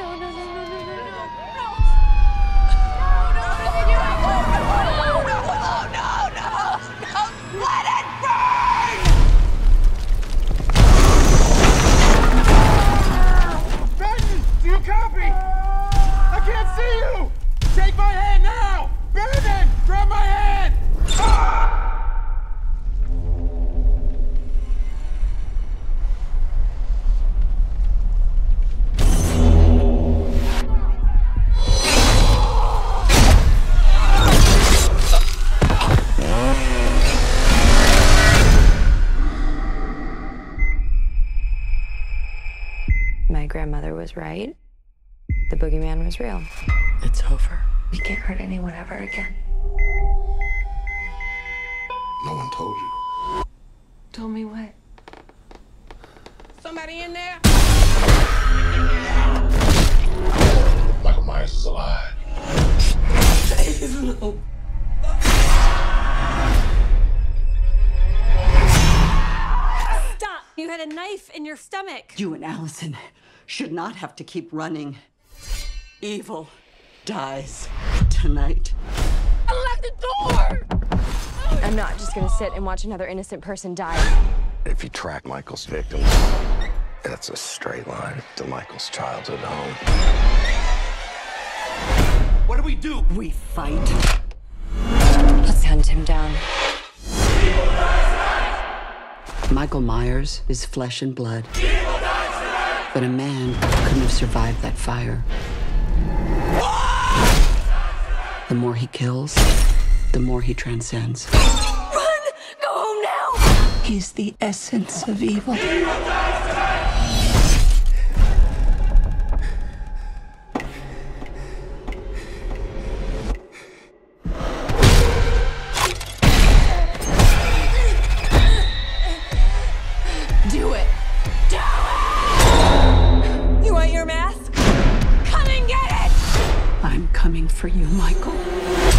no, no. Mother was right. The boogeyman was real. It's over. We can't hurt anyone ever again. No one told you. Told me what? Somebody in there? Michael Myers is alive. Stop! You had a knife in your stomach. You and Allison should not have to keep running. Evil dies tonight. Unlock the door! I'm not just gonna sit and watch another innocent person die. If you track Michael's victims, that's a straight line to Michael's childhood home. What do we do? We fight. Let's hunt him down. Michael Myers is flesh and blood. But a man couldn't have survived that fire. The more he kills, the more he transcends. Run! Go home now! He's the essence of evil. coming for you, Michael.